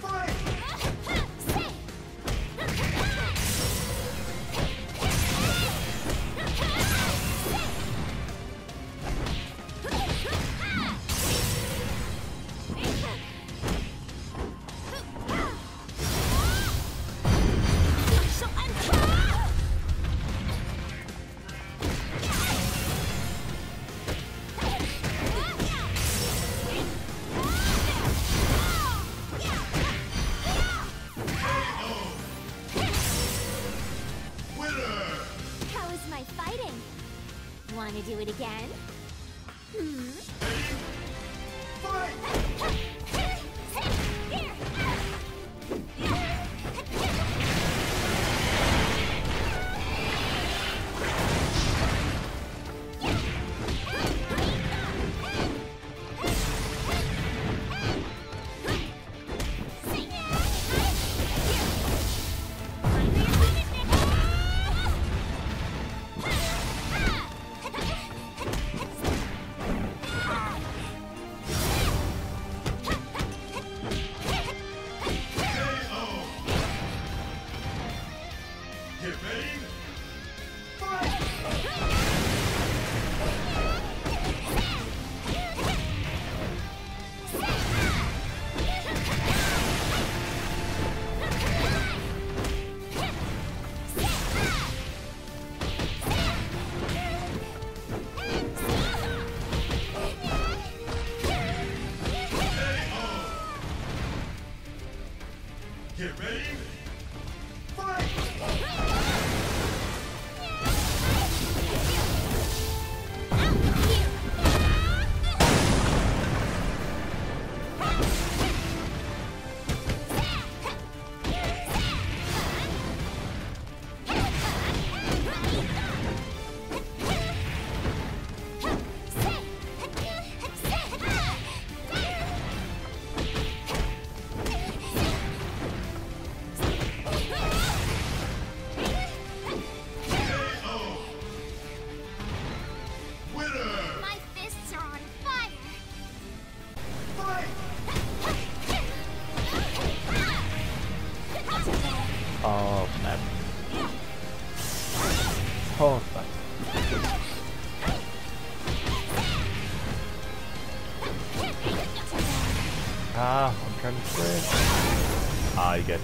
Fight!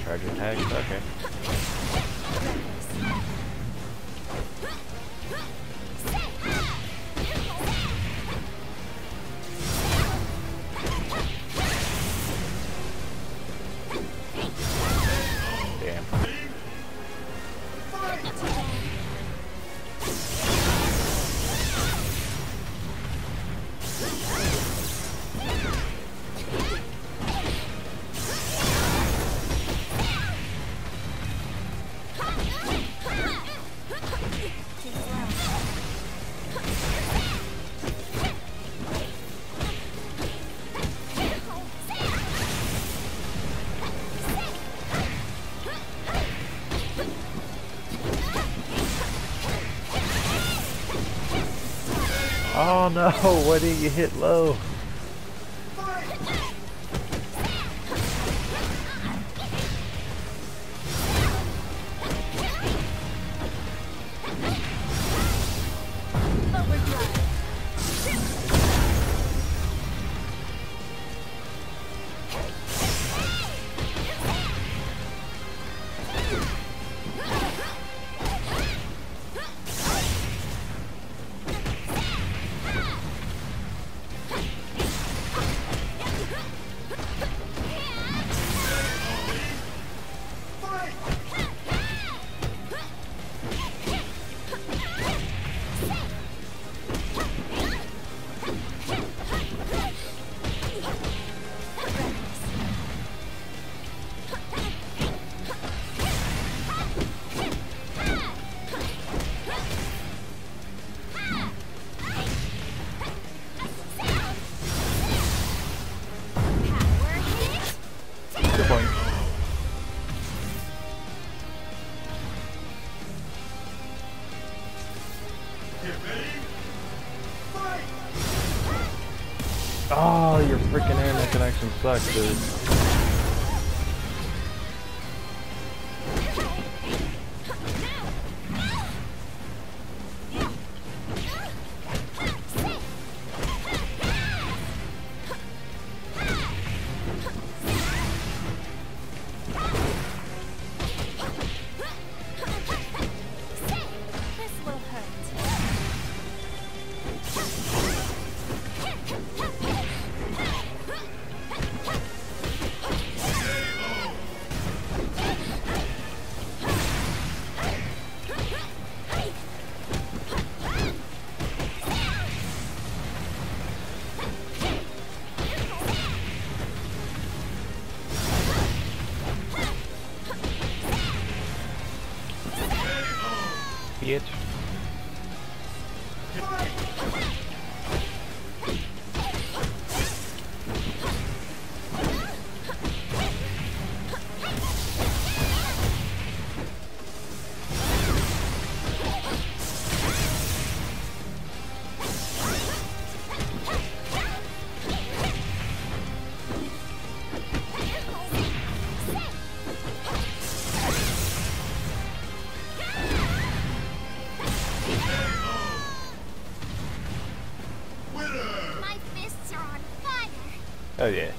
Charge attack? Okay. Oh no, why didn't you hit low? Connection sucks, dude. Oh yeah.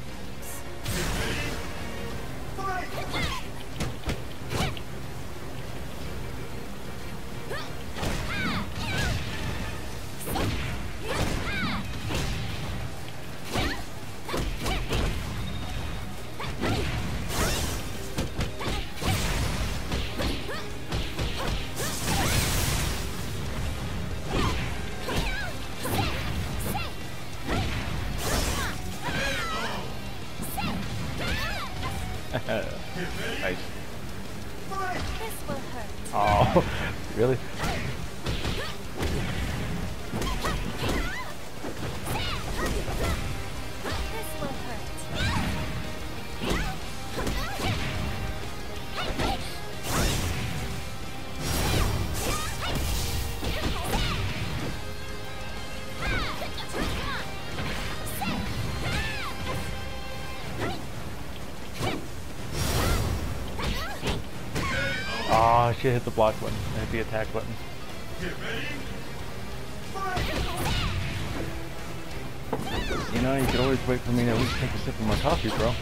Shit, hit the block button. Hit the attack button. You know, you could always wait for me to at least take a sip of my coffee, bro.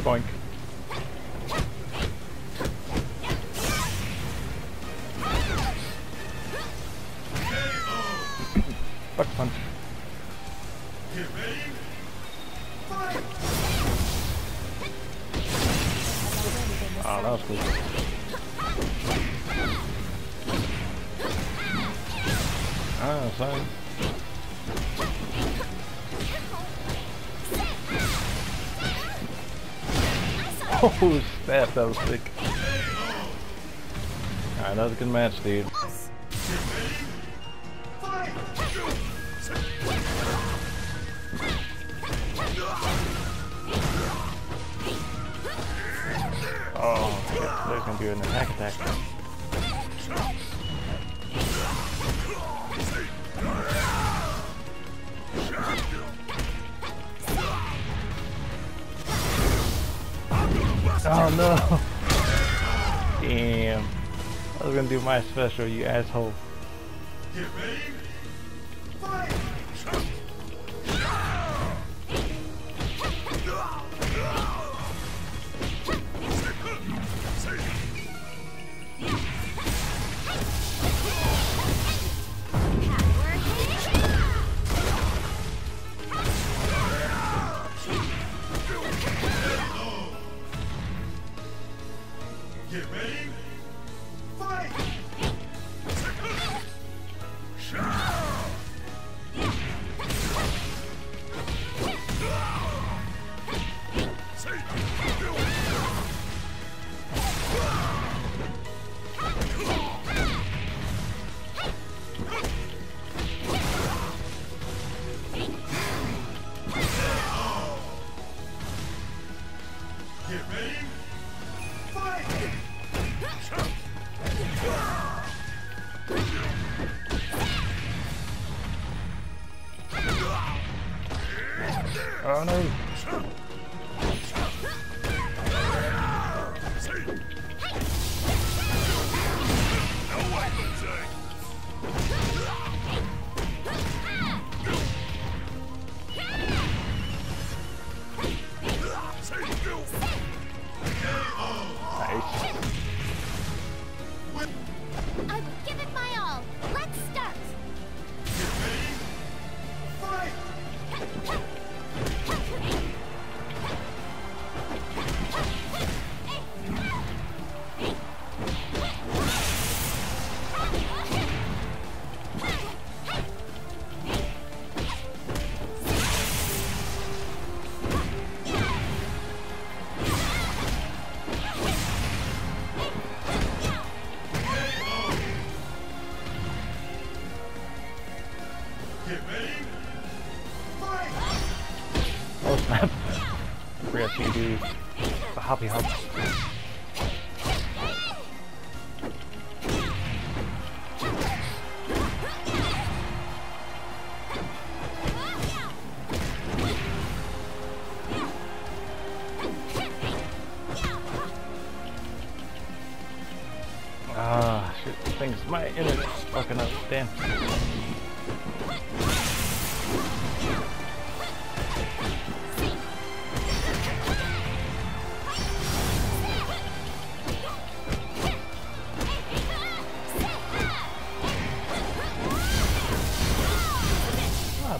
Boink. Oh, snap, that was sick. Alright, that was a good match, dude. Oh, there's gonna be an attack attack. No! Damn. I was gonna do my special, you asshole. Get ready! Happy Hubs.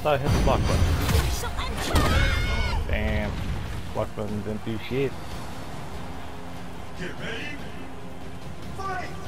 thought I hit the block button. Damn. Block button didn't do shit. Get ready. Fight!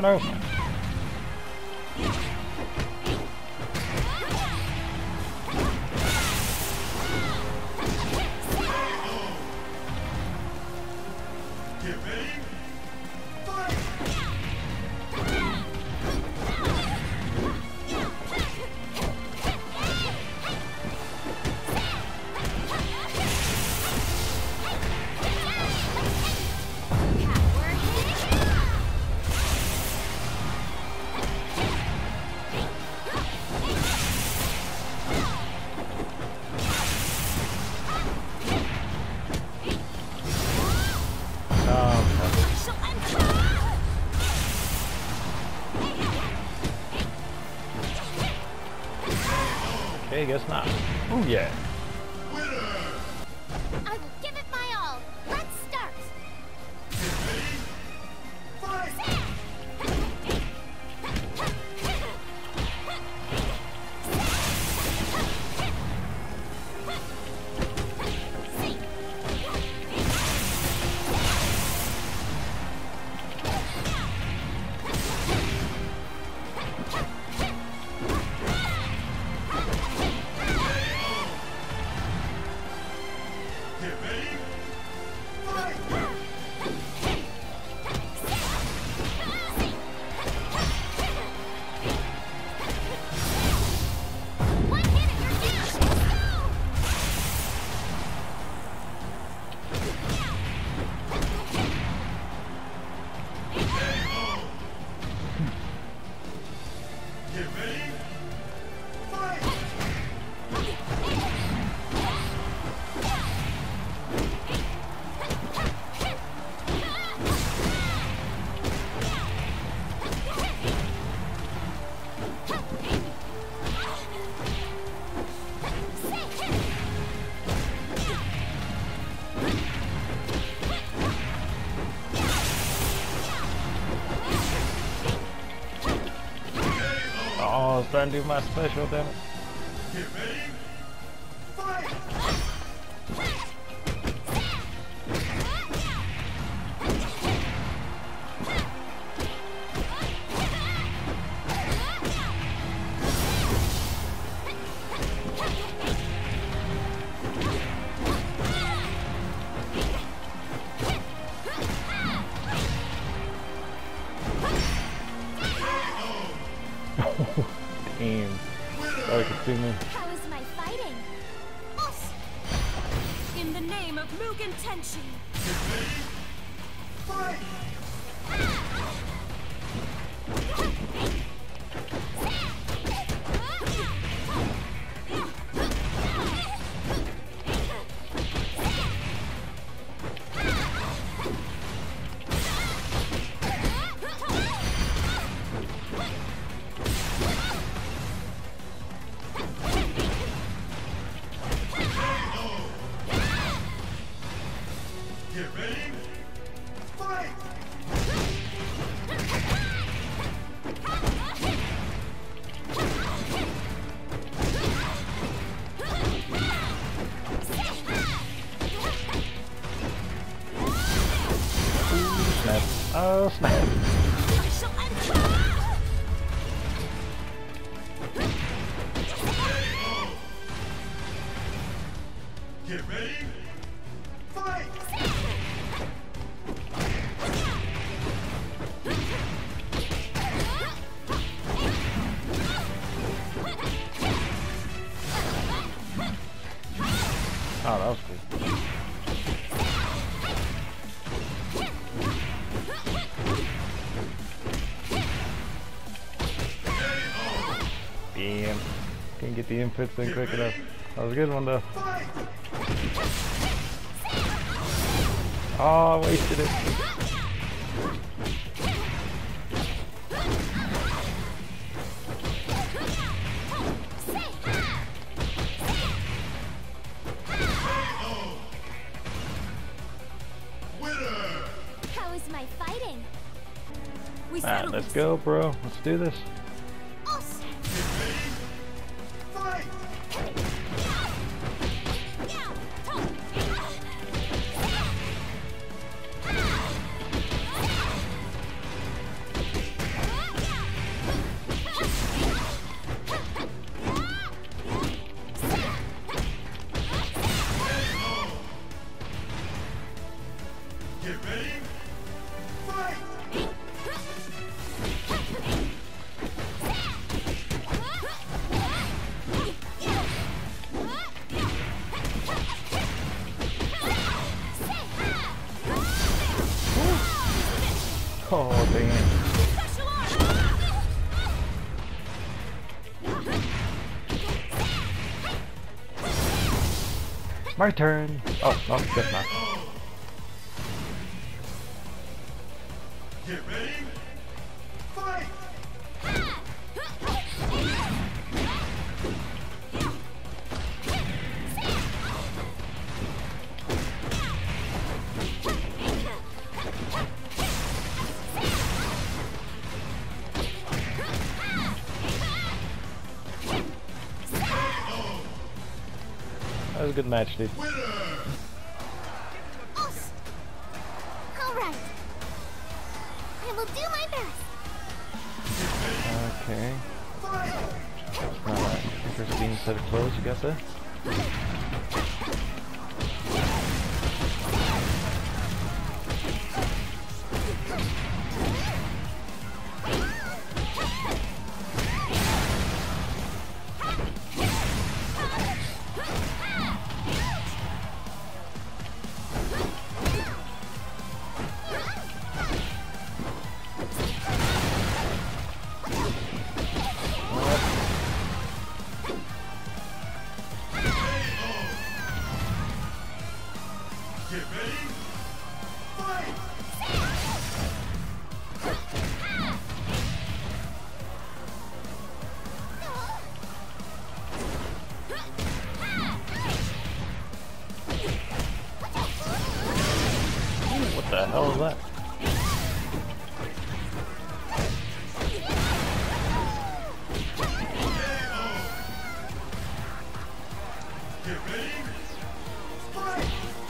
don't know. guess not. Oh yeah. To do my special, damn I could see me. How is my fighting? In the name of Mugen Tenshin. Get ready. Can't get the inputs in quick enough. That was a good one though. Oh, I wasted it. How is my fighting? Alright, let's go, bro. Let's do this. My turn. Oh, oh, guess not. Good match, dude. All right. I will do my best. Okay. Alright. Interesting set of clothes you got there. Get ready. Strike!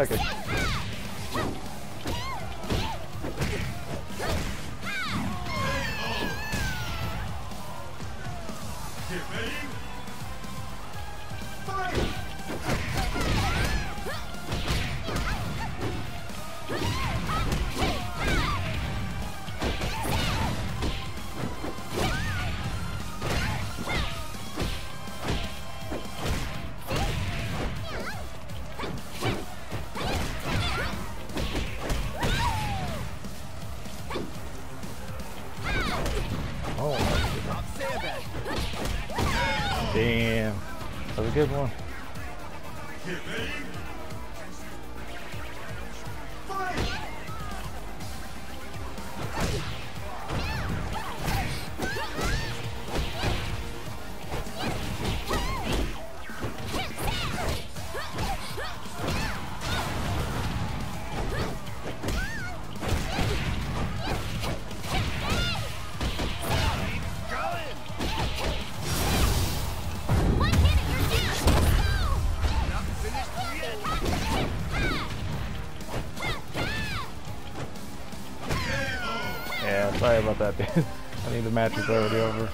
Like Damn. That was a good one. That, dude. I think the match is already over.